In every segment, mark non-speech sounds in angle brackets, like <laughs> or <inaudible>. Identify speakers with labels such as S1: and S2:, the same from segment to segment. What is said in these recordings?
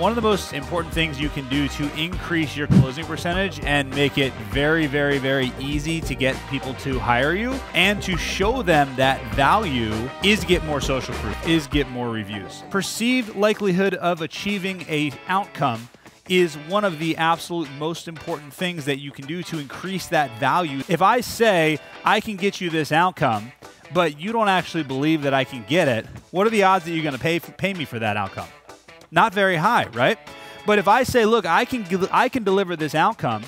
S1: One of the most important things you can do to increase your closing percentage and make it very, very, very easy to get people to hire you and to show them that value is get more social proof, is get more reviews. Perceived likelihood of achieving a outcome is one of the absolute most important things that you can do to increase that value. If I say I can get you this outcome, but you don't actually believe that I can get it, what are the odds that you're going to pay pay me for that outcome? Not very high, right? But if I say, look, I can I can deliver this outcome,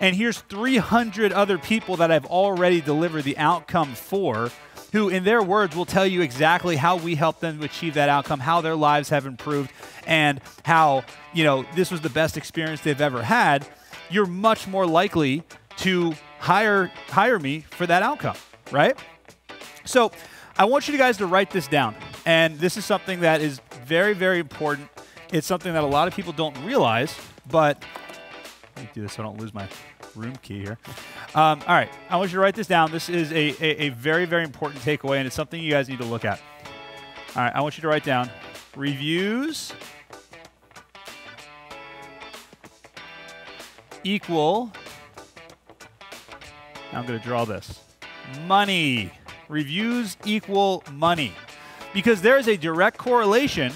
S1: and here's 300 other people that I've already delivered the outcome for, who, in their words, will tell you exactly how we helped them achieve that outcome, how their lives have improved, and how you know this was the best experience they've ever had. You're much more likely to hire hire me for that outcome, right? So I want you guys to write this down. And this is something that is very, very important. It's something that a lot of people don't realize, but let me do this so I don't lose my room key here. Um, all right, I want you to write this down. This is a, a, a very, very important takeaway, and it's something you guys need to look at. All right, I want you to write down reviews equal. I'm going to draw this money. Reviews equal money. Because there is a direct correlation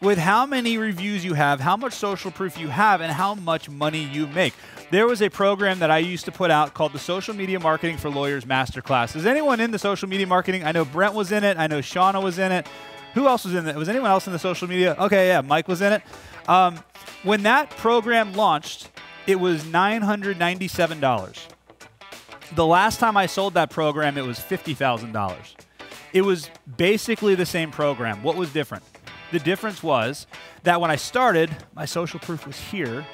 S1: with how many reviews you have, how much social proof you have, and how much money you make. There was a program that I used to put out called the Social Media Marketing for Lawyers Masterclass. Is anyone in the social media marketing? I know Brent was in it. I know Shauna was in it. Who else was in it? Was anyone else in the social media? Okay, yeah, Mike was in it. Um, when that program launched, it was $997. The last time I sold that program, it was $50,000. It was basically the same program. What was different? The difference was that when I started, my social proof was here.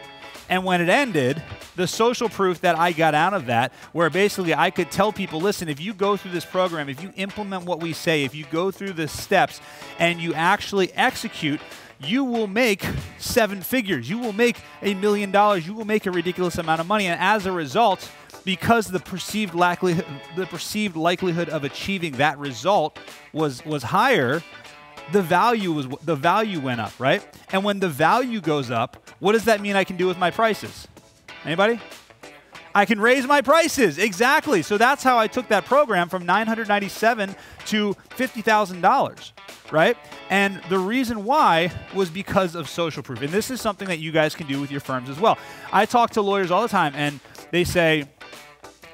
S1: And when it ended, the social proof that I got out of that, where basically I could tell people listen, if you go through this program, if you implement what we say, if you go through the steps and you actually execute, you will make seven figures. You will make a million dollars. You will make a ridiculous amount of money. And as a result, because the perceived likelihood the perceived likelihood of achieving that result was was higher the value was the value went up right and when the value goes up what does that mean i can do with my prices anybody I can raise my prices. Exactly. So that's how I took that program from 997 to $50,000, right? And the reason why was because of social proof. And this is something that you guys can do with your firms as well. I talk to lawyers all the time and they say,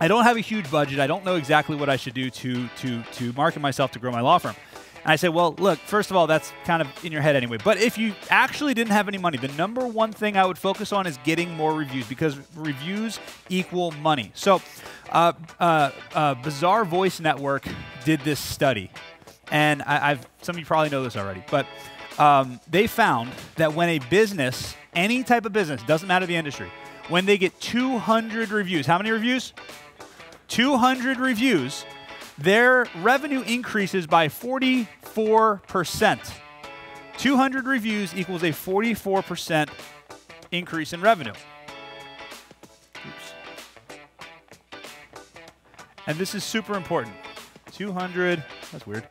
S1: I don't have a huge budget. I don't know exactly what I should do to to to market myself to grow my law firm. And I say, well, look, first of all, that's kind of in your head anyway. But if you actually didn't have any money, the number one thing I would focus on is getting more reviews because reviews equal money. So, uh, uh, uh, Bazaarvoice Network did this study, and I, have some of you probably know this already, but um, they found that when a business, any type of business, doesn't matter the industry, when they get 200 reviews, how many reviews? 200 reviews, their revenue increases by 44%. 200 reviews equals a 44% increase in revenue. Oops. And this is super important. 200, that's weird.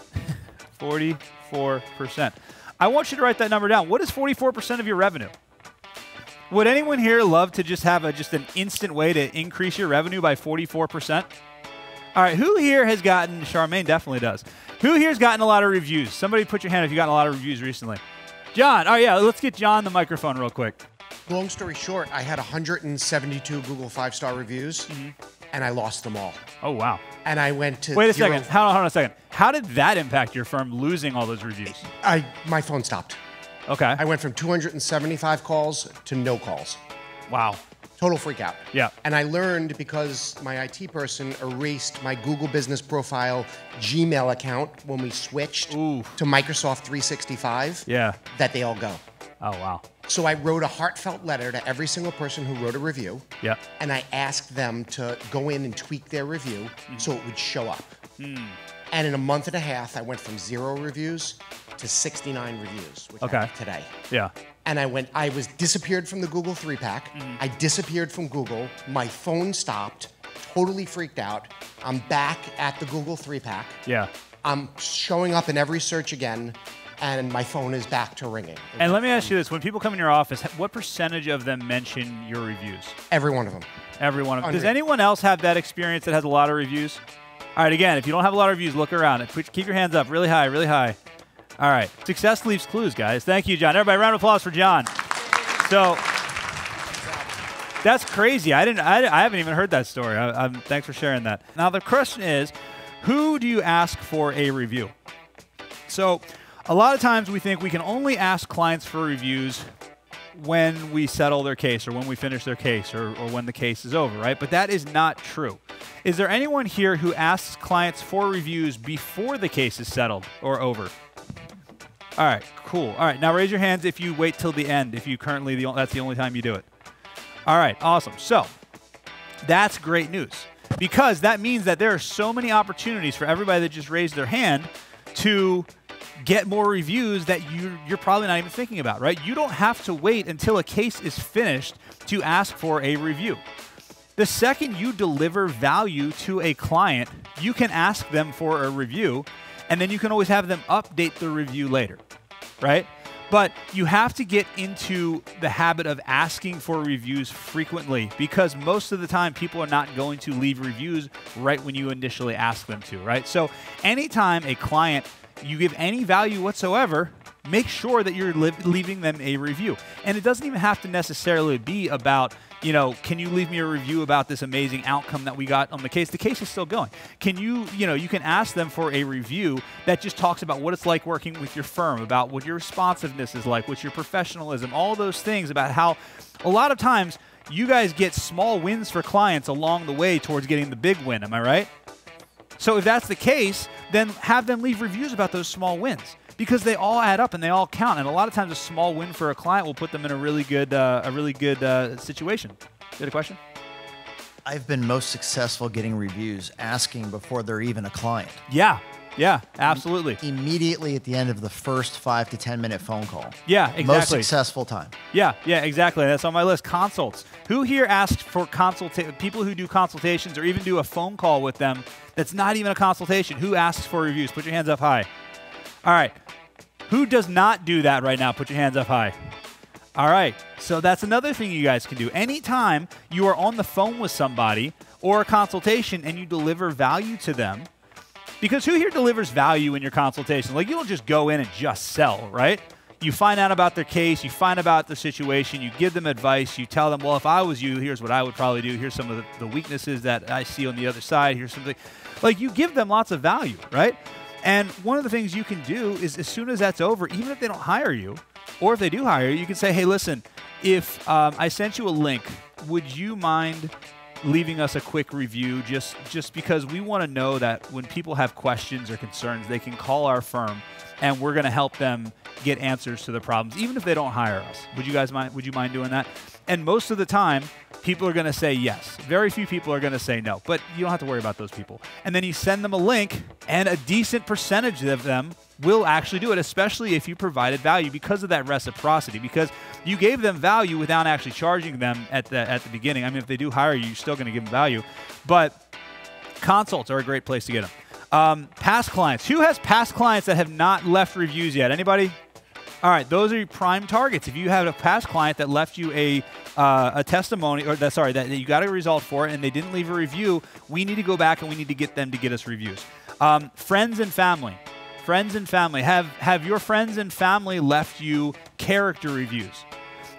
S1: <laughs> 44%. I want you to write that number down. What is 44% of your revenue? Would anyone here love to just have a just an instant way to increase your revenue by 44%? All right, who here has gotten Charmaine definitely does. Who here's gotten a lot of reviews? Somebody put your hand if you've gotten a lot of reviews recently. John. Oh yeah, let's get John the microphone real quick.
S2: Long story short, I had 172 Google five-star reviews mm-hmm. and I lost them all.
S1: Oh wow.
S2: And I went to
S1: Wait a second. Hold on, hold on a second. How did that impact your firm losing all those reviews?
S2: I my phone stopped.
S1: Okay.
S2: I went from 275 calls to no calls.
S1: Wow.
S2: Total freak out.
S1: Yeah.
S2: And I learned because my IT person erased my Google Business Profile Gmail account when we switched
S1: Ooh.
S2: to Microsoft 365.
S1: Yeah.
S2: That they all go.
S1: Oh, wow.
S2: So I wrote a heartfelt letter to every single person who wrote a review.
S1: Yeah.
S2: And I asked them to go in and tweak their review mm. so it would show up.
S1: Mm.
S2: And in a month and a half, I went from zero reviews to 69 reviews, which
S1: okay.
S2: Today.
S1: Yeah.
S2: And I went, I was disappeared from the Google three pack. Mm-hmm. I disappeared from Google. My phone stopped, totally freaked out. I'm back at the Google three pack.
S1: Yeah.
S2: I'm showing up in every search again. and my phone is back to ringing.
S1: And let me ask you this: When people come in your office, what percentage of them mention your reviews?
S2: Every one of them.
S1: Every one of them. Does anyone else have that experience that has a lot of reviews? All right, again, if you don't have a lot of reviews, look around. Keep your hands up really high, really high. All right. Success leaves clues, guys. Thank you, John. Everybody, round of applause for John. So that's crazy. I didn't. I, I haven't even heard that story. I, thanks for sharing that. Now the question is, who do you ask for a review? So, a lot of times we think we can only ask clients for reviews when we settle their case or when we finish their case or, or when the case is over, right? But that is not true. Is there anyone here who asks clients for reviews before the case is settled or over? All right, cool. All right, now raise your hands if you wait till the end. If you currently the, that's the only time you do it. All right, awesome. So that's great news because that means that there are so many opportunities for everybody that just raised their hand to get more reviews that you, you're probably not even thinking about, right? You don't have to wait until a case is finished to ask for a review. The second you deliver value to a client, you can ask them for a review, and then you can always have them update the review later, right? But you have to get into the habit of asking for reviews frequently because most of the time people are not going to leave reviews right when you initially ask them to, right? So anytime a client you give any value whatsoever, make sure that you're li- leaving them a review. And it doesn't even have to necessarily be about, you know, can you leave me a review about this amazing outcome that we got on the case? The case is still going. Can you, you know, you can ask them for a review that just talks about what it's like working with your firm, about what your responsiveness is like, what your professionalism, all those things about how a lot of times you guys get small wins for clients along the way towards getting the big win. Am I right? So if that's the case, then have them leave reviews about those small wins because they all add up and they all count. And a lot of times, a small win for a client will put them in a really good, uh, a really good uh, situation. You had a question?
S3: I've been most successful getting reviews asking before they're even a client.
S1: Yeah, yeah, absolutely.
S3: Immediately at the end of the first five to 10 minute phone call.
S1: Yeah, exactly.
S3: Most successful time.
S1: Yeah, yeah, exactly. That's on my list. Consults. Who here asks for consulta- people who do consultations or even do a phone call with them that's not even a consultation? Who asks for reviews? Put your hands up high. All right. Who does not do that right now? Put your hands up high. All right. So that's another thing you guys can do. Anytime you are on the phone with somebody or a consultation and you deliver value to them, because who here delivers value in your consultation? Like you don't just go in and just sell, right? You find out about their case, you find about the situation, you give them advice, you tell them, well, if I was you, here's what I would probably do. Here's some of the, the weaknesses that I see on the other side. Here's something. Like you give them lots of value, right? And one of the things you can do is as soon as that's over, even if they don't hire you, or if they do hire you, you can say, hey, listen, if um, I sent you a link, would you mind leaving us a quick review just just because we want to know that when people have questions or concerns they can call our firm and we're going to help them get answers to the problems even if they don't hire us. Would you guys mind would you mind doing that and most of the time people are going to say yes. Very few people are going to say no but you don't have to worry about those people. And then you send them a link and a decent percentage of them will actually do it especially if you provided value because of that reciprocity because you gave them value without actually charging them at the at the beginning. I mean if they do hire you you're still going to give them value. But consults are a great place to get them. Um, past clients. Who has past clients that have not left reviews yet? Anybody all right, those are your prime targets. If you have a past client that left you a uh, a testimony, or that sorry, that you got a result for, it and they didn't leave a review, we need to go back and we need to get them to get us reviews. Um, friends and family, friends and family have have your friends and family left you character reviews.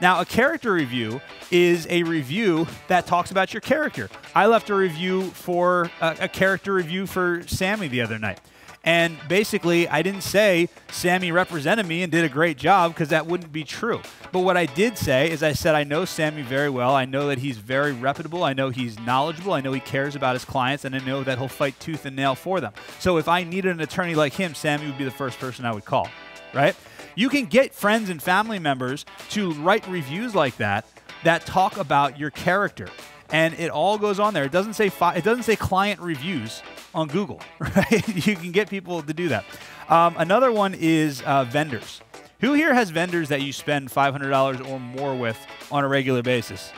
S1: Now, a character review is a review that talks about your character. I left a review for a, a character review for Sammy the other night. And basically, I didn't say Sammy represented me and did a great job because that wouldn't be true. But what I did say is I said, I know Sammy very well. I know that he's very reputable. I know he's knowledgeable. I know he cares about his clients. And I know that he'll fight tooth and nail for them. So if I needed an attorney like him, Sammy would be the first person I would call, right? You can get friends and family members to write reviews like that that talk about your character and it all goes on there. It doesn't say it doesn't say client reviews on Google, <laughs> right? you can get people to do that. Um, another one is uh, vendors. Who here has vendors that you spend five hundred dollars or more with on a regular basis?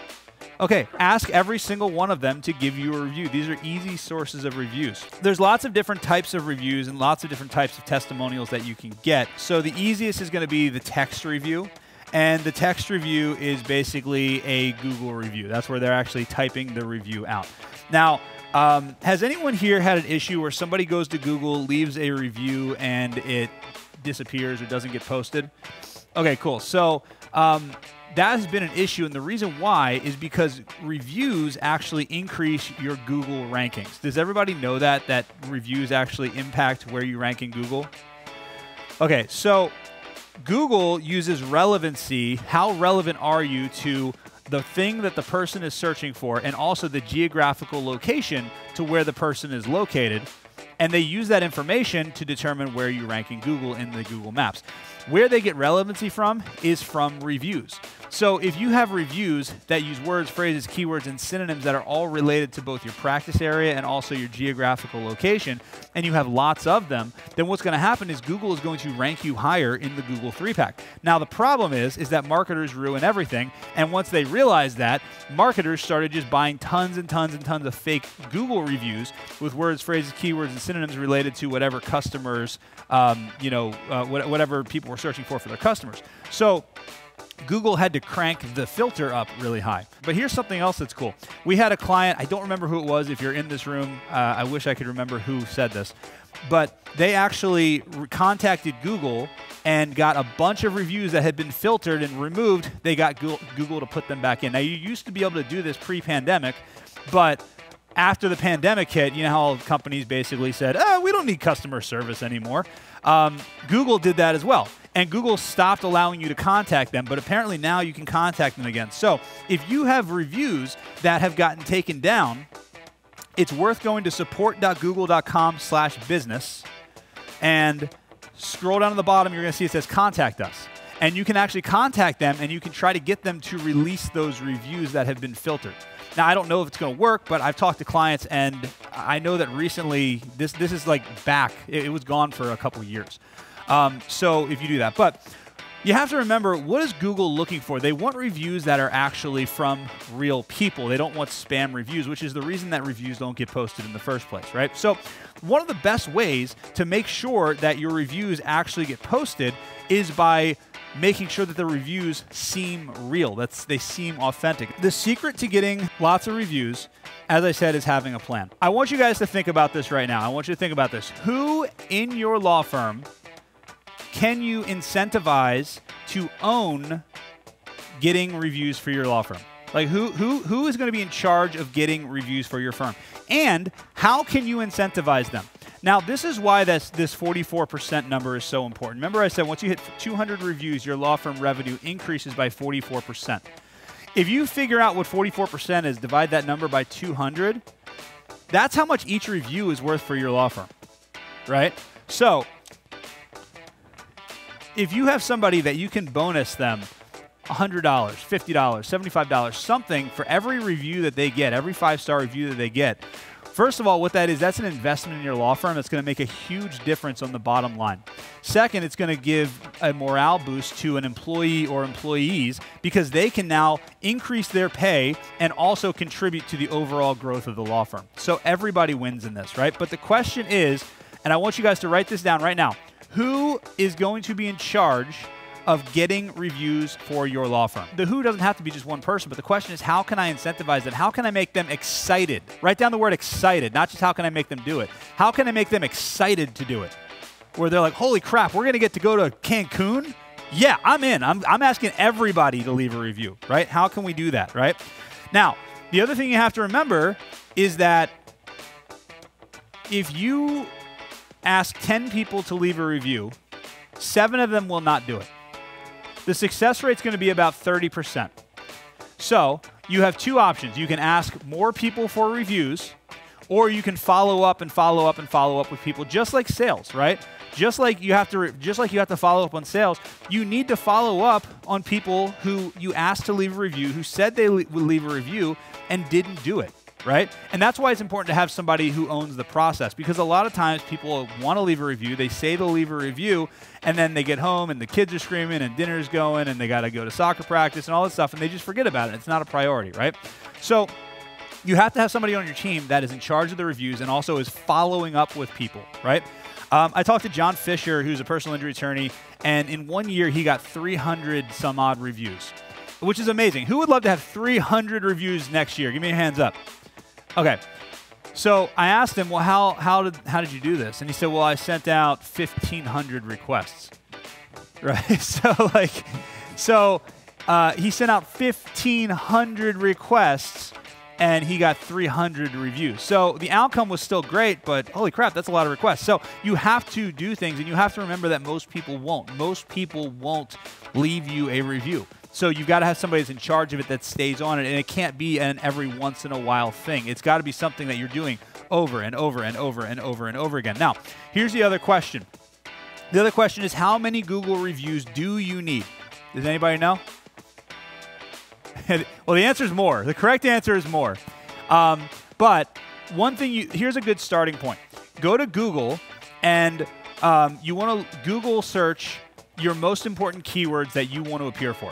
S1: Okay, ask every single one of them to give you a review. These are easy sources of reviews. There's lots of different types of reviews and lots of different types of testimonials that you can get. So the easiest is going to be the text review. And the text review is basically a Google review. That's where they're actually typing the review out. Now, um, has anyone here had an issue where somebody goes to Google, leaves a review, and it disappears or doesn't get posted? Okay, cool. So um, that has been an issue, and the reason why is because reviews actually increase your Google rankings. Does everybody know that that reviews actually impact where you rank in Google? Okay, so Google uses relevancy. How relevant are you to the thing that the person is searching for and also the geographical location to where the person is located? And they use that information to determine where you rank in Google in the Google Maps. Where they get relevancy from is from reviews. So if you have reviews that use words, phrases, keywords, and synonyms that are all related to both your practice area and also your geographical location, and you have lots of them, then what's going to happen is Google is going to rank you higher in the Google 3-pack. Now the problem is is that marketers ruin everything, and once they realized that, marketers started just buying tons and tons and tons of fake Google reviews with words, phrases, keywords, and synonyms related to whatever customers, um, you know, uh, whatever people were searching for for their customers. So Google had to crank the filter up really high. But here's something else that's cool. We had a client, I don't remember who it was. If you're in this room, uh, I wish I could remember who said this. But they actually contacted Google and got a bunch of reviews that had been filtered and removed. They got Google to put them back in. Now, you used to be able to do this pre pandemic, but after the pandemic hit, you know how companies basically said, oh, we don't need customer service anymore. Um, Google did that as well. And Google stopped allowing you to contact them, but apparently now you can contact them again. So if you have reviews that have gotten taken down, it's worth going to support.google.com slash business and scroll down to the bottom, you're going to see it says contact us. And you can actually contact them and you can try to get them to release those reviews that have been filtered. Now I don't know if it's going to work, but I've talked to clients and I know that recently this this is like back. It, it was gone for a couple years. Um, so if you do that, but you have to remember what is Google looking for? They want reviews that are actually from real people. They don't want spam reviews, which is the reason that reviews don't get posted in the first place, right? So, one of the best ways to make sure that your reviews actually get posted is by making sure that the reviews seem real. That's they seem authentic. The secret to getting lots of reviews, as I said, is having a plan. I want you guys to think about this right now. I want you to think about this. Who in your law firm can you incentivize to own getting reviews for your law firm? Like who who who is going to be in charge of getting reviews for your firm? And how can you incentivize them? Now, this is why this, this 44% number is so important. Remember, I said once you hit 200 reviews, your law firm revenue increases by 44%. If you figure out what 44% is, divide that number by 200, that's how much each review is worth for your law firm, right? So, if you have somebody that you can bonus them $100, $50, $75, something for every review that they get, every five star review that they get, First of all, what that is, that's an investment in your law firm that's going to make a huge difference on the bottom line. Second, it's going to give a morale boost to an employee or employees because they can now increase their pay and also contribute to the overall growth of the law firm. So everybody wins in this, right? But the question is, and I want you guys to write this down right now who is going to be in charge? Of getting reviews for your law firm. The who doesn't have to be just one person, but the question is how can I incentivize them? How can I make them excited? Write down the word excited, not just how can I make them do it. How can I make them excited to do it? Where they're like, holy crap, we're going to get to go to Cancun? Yeah, I'm in. I'm, I'm asking everybody to leave a review, right? How can we do that, right? Now, the other thing you have to remember is that if you ask 10 people to leave a review, seven of them will not do it the success rate is going to be about 30%. So you have two options. You can ask more people for reviews, or you can follow up and follow up and follow up with people, just like sales, right? Just like you have to, just like you have to follow up on sales, you need to follow up on people who you asked to leave a review, who said they would leave a review and didn't do it. Right? And that's why it's important to have somebody who owns the process because a lot of times people want to leave a review, they say they'll leave a review, and then they get home and the kids are screaming and dinner's going and they got to go to soccer practice and all this stuff and they just forget about it. It's not a priority, right? So you have to have somebody on your team that is in charge of the reviews and also is following up with people, right? Um, I talked to John Fisher, who's a personal injury attorney, and in one year he got 300 some odd reviews, which is amazing. Who would love to have 300 reviews next year? Give me your hands up. Okay. So I asked him, well, how, how, did, how did you do this? And he said, well, I sent out 1,500 requests. <laughs> Right? <laughs> So, like, so uh, he sent out 1,500 requests and he got 300 reviews. So the outcome was still great, but holy crap, that's a lot of requests. So you have to do things, and you have to remember that most people won't. Most people won't leave you a review. So you've got to have somebody that's in charge of it that stays on it, and it can't be an every once in a while thing. It's got to be something that you're doing over and over and over and over and over again. Now, here's the other question. The other question is how many Google reviews do you need? Does anybody know? <laughs> well, the answer is more. The correct answer is more. Um, but one thing, you, here's a good starting point. Go to Google and um, you want to Google search your most important keywords that you want to appear for.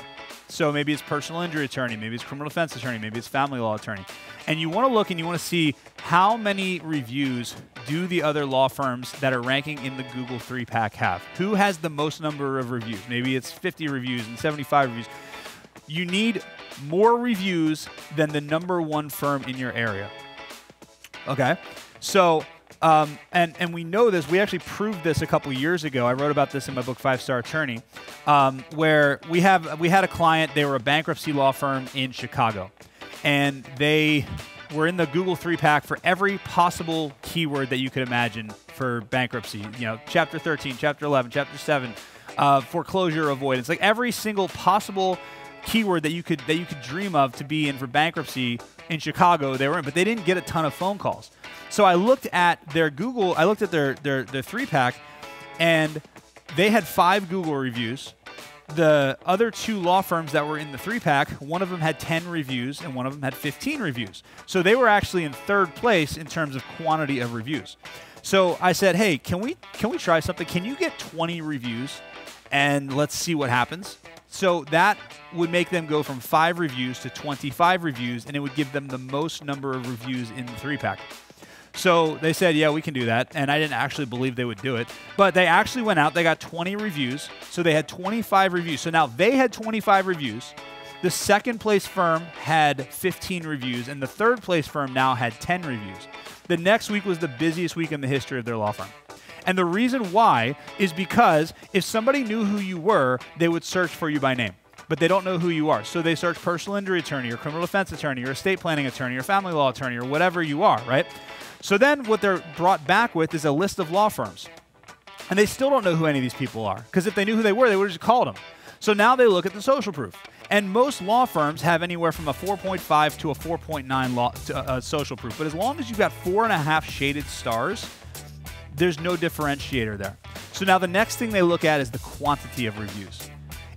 S1: So maybe it's personal injury attorney, maybe it's criminal defense attorney, maybe it's family law attorney. And you want to look and you want to see how many reviews do the other law firms that are ranking in the Google 3 pack have? Who has the most number of reviews? Maybe it's 50 reviews and 75 reviews. You need more reviews than the number one firm in your area. Okay? So, um, and, and we know this. We actually proved this a couple years ago. I wrote about this in my book, Five Star Attorney, um, where we, have, we had a client, they were a bankruptcy law firm in Chicago. And they were in the Google 3 pack for every possible keyword that you could imagine for bankruptcy. You know, chapter 13, chapter 11, chapter 7, uh, foreclosure avoidance, like every single possible keyword that you could that you could dream of to be in for bankruptcy in Chicago they were in, but they didn't get a ton of phone calls. So I looked at their Google, I looked at their their their three pack, and they had five Google reviews. The other two law firms that were in the three pack, one of them had 10 reviews and one of them had 15 reviews. So they were actually in third place in terms of quantity of reviews. So I said, "Hey, can we can we try something? Can you get 20 reviews and let's see what happens?" So that would make them go from five reviews to 25 reviews, and it would give them the most number of reviews in the three pack. So they said, yeah, we can do that. And I didn't actually believe they would do it. But they actually went out, they got 20 reviews. So they had 25 reviews. So now they had 25 reviews. The second place firm had 15 reviews, and the third place firm now had 10 reviews. The next week was the busiest week in the history of their law firm. And the reason why is because if somebody knew who you were, they would search for you by name. But they don't know who you are. So they search personal injury attorney or criminal defense attorney or estate planning attorney or family law attorney or whatever you are, right? So then what they're brought back with is a list of law firms. And they still don't know who any of these people are. Because if they knew who they were, they would have just called them. So now they look at the social proof. And most law firms have anywhere from a 4.5 to a 4.9 law, to, uh, social proof. But as long as you've got four and a half shaded stars, there's no differentiator there. So now the next thing they look at is the quantity of reviews.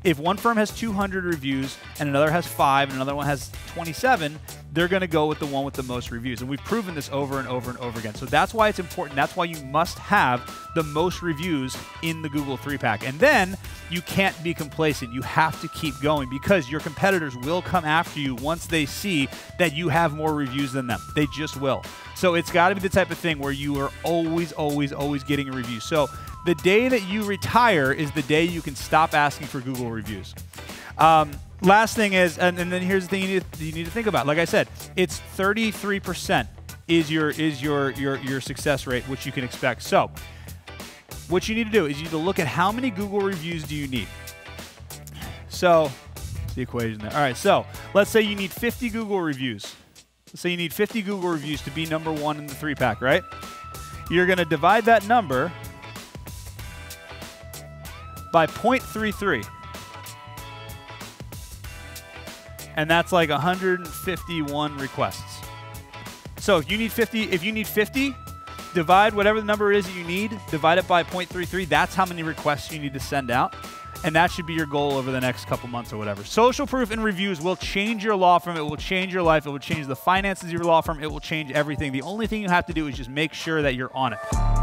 S1: If one firm has 200 reviews and another has five and another one has 27, they're going to go with the one with the most reviews. And we've proven this over and over and over again. So that's why it's important. That's why you must have the most reviews in the Google 3 pack. And then you can't be complacent. You have to keep going because your competitors will come after you once they see that you have more reviews than them. They just will. So it's got to be the type of thing where you are always, always, always getting a review. So the day that you retire is the day you can stop asking for Google reviews. Um, last thing is, and, and, then here's the thing you need, to, you need to think about. Like I said, it's 33% is your is your your your success rate, which you can expect. So, what you need to do is you need to look at how many Google reviews do you need. So, the equation there. All right. So let's say you need 50 Google reviews. Let's say you need 50 Google reviews to be number one in the three pack, right? You're going to divide that number by 0.33. And that's like 151 requests. So if you need 50, if you need 50, divide whatever the number is that you need, divide it by 0.33. That's how many requests you need to send out. And that should be your goal over the next couple months or whatever. Social proof and reviews will change your law firm. It will change your life. It will change the finances of your law firm. It will change everything. The only thing you have to do is just make sure that you're on it.